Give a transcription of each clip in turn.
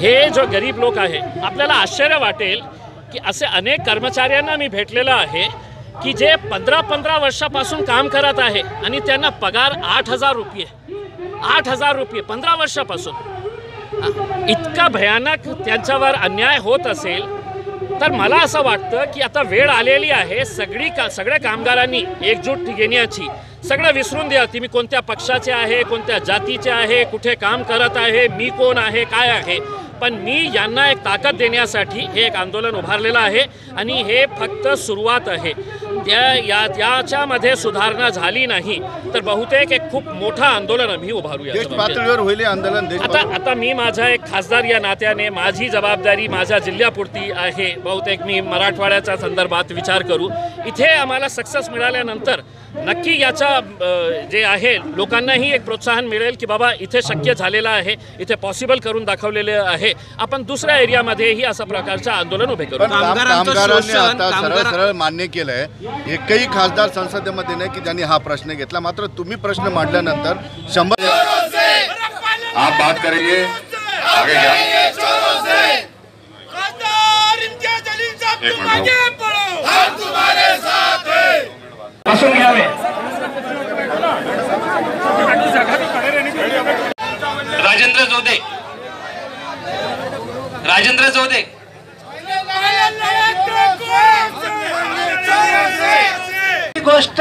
हे जो गरीब लोक आहे आपल्याला आश्चर्य वाटेल की असे अनेक कर्मचाऱ्यांना मी भेटलेलं आहे की जे पंधरा पंधरा वर्षापासून काम करत आहे आणि त्यांना पगार आठ हजार रुपये. आठ हजार रुपये पंधरा वर्षापासून. इतका भयानक त्यांच्यावर अन्याय होत असेल तर मला असं वाटतं की आता वेळ आलेली आहे सगळी का सगळ्या कामगारांनी एकजूट घेण्याची. सगळं विसरून द्या तुम्ही कोणत्या पक्षाचे आहे कोणत्या जातीचे आहे कुठे काम करत आहे मी कोण आहे काय आहे. पण मी यांना एक ताकद देण्यासाठी हे एक आंदोलन उभारलेलं आहे आणि हे फक्त सुरुवात आहे. त्या या त्याच्यामध्ये सुधारणा झाली नाही तर बहुतेक एक खूप मोठं आंदोलन आम्ही उभारू देश याच्यामध्ये. पातळीवर होईल आंदोलन आता आता मी माझा एक खासदार या नात्याने माझी जबाबदारी माझ्या जिल्ह्यापुरती आहे. बहुतेक मी मराठवाड्याच्या संदर्भात विचार करू. इथे आम्हाला सक्सेस मिळाल्यानंतर नक्की याचा जे आहे लोकांनाही एक प्रोत्साहन मिळेल की बाबा इथे शक्य झालेलं आहे इथे पॉसिबल करून दाखवलेलं आहे. आपण दुसऱ्या एरियामध्येही अशा प्रकारचं आंदोलन उभे करू. सरळ मान्य केलंय. एकही खासदार संसदेमध्ये नाही की ज्यांनी हा प्रश्न घेतला. मात्र तुम्ही प्रश्न मांडल्यानंतर शंभर आप बात करेंगे आगे क्या? राजेंद्र जोदे. राजेंद्र जोदे ही गोष्ट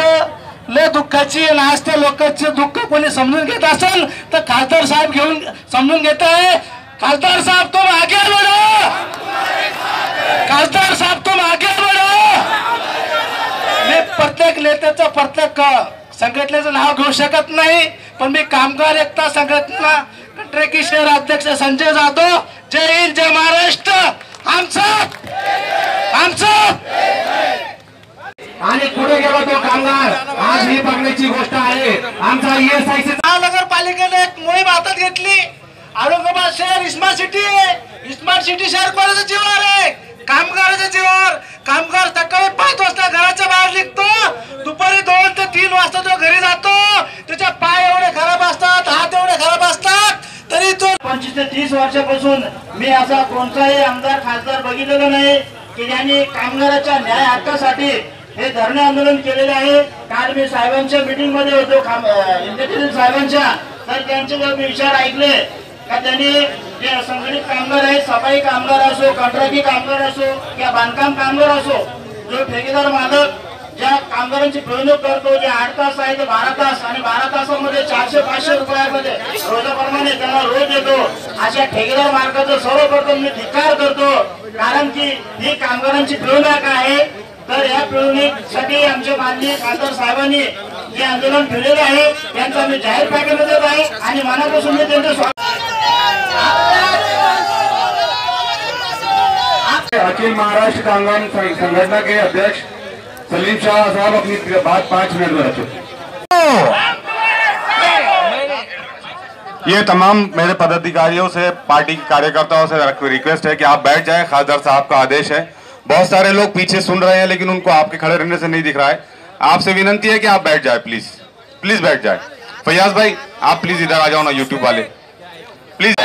लय दुःखाची आणि आज त्या लोकांचे दुःख कोणी समजून घेत असेल तर खासदार साहेब घेऊन समजून घेत आहे. खासदार साहेब तुम आगे बढो खासदार साहेब तुम आगे बढो मी प्रत्येक नेत्याचं प्रत्येक संघटनेचं नाव घेऊ शकत नाही पण मी कामगार एकता संघटना ट्रेकी शहर अध्यक्ष संजय जाधव. जय हिंद जय महाराष्ट्र. आमचं आमचं आणि पुढे गेला तो कामगार आज ही बघण्याची गोष्ट आहे. आमचा ईएसआयसी महानगरपालिकेने एक मोहीम हातात घेतली. औरंगाबाद शहर स्मार्ट सिटी आहे. स्मार्ट सिटी शहर कोणाच्या जीवावर आहे? कामगाराच्या जीवावर. कामगार सकाळी पाच वाजता घराच्या बाहेर निघतो. दुपारी दोन ते तीन वाजता तो घरी जातो. त्याच्या पाय एवढे खराब असतात हात एवढे खराब असतात. तरी तो पंचवीस ते तीस वर्षापासून मी असा कोणताही आमदार खासदार बघितलेला नाही की ज्यांनी कामगाराच्या न्याय हक्कासाठी हे धरणे आंदोलन केलेले आहे. काल मी साहेबांच्या मीटिंगमध्ये होतो. साहेबांच्या. तर त्यांचे जर मी विचार ऐकले. का त्यांनी जे संघटित कामगार आहेत सफाई कामगार असो कंत्राटी कामगार असो किंवा बांधकाम कामगार असो जो ठेकेदार मालक ज्या कामगारांची पिळवणूक करतो जे आठ तास आहे ते बारा तास आणि बारा तासामध्ये चारशे पाचशे रुपयामध्ये रोजाप्रमाणे त्यांना रोज देतो. अशा ठेकेदार मार्गाचं सर्वप्रथम मी धिक्कार करतो. कारण की ही कामगारांची पिळवणूक आहे. तर या पिळवणीसाठी आमच्या माननीय खासदार साहेबांनी जे आंदोलन ठेवलेलं आहे त्यांचा मी जाहीर पाठिंबा देत आहे आणि मनापासून मी त्यांचं स्वागत अखिल महाराष्ट्र कांगन संग- संगठना के अध्यक्ष सलीम शाह साहब अपनी बात पाँच मिनट में रखें ये तमाम मेरे पदाधिकारियों से पार्टी के कार्यकर्ताओं से रिक्वेस्ट है कि आप बैठ जाएँ। खासदार साहब का आदेश है। बहुत सारे लोग पीछे सुन रहे हैं, लेकिन उनको आपके खड़े रहने से नहीं दिख रहा है। आपसे विनंती है कि आप बैठ जाए प्लीज़ प्लीज़ बैठ जाए। फैयाज भाई, आप प्लीज़ इधर आ जाओ ना यूट्यूब वाले। प्लीज़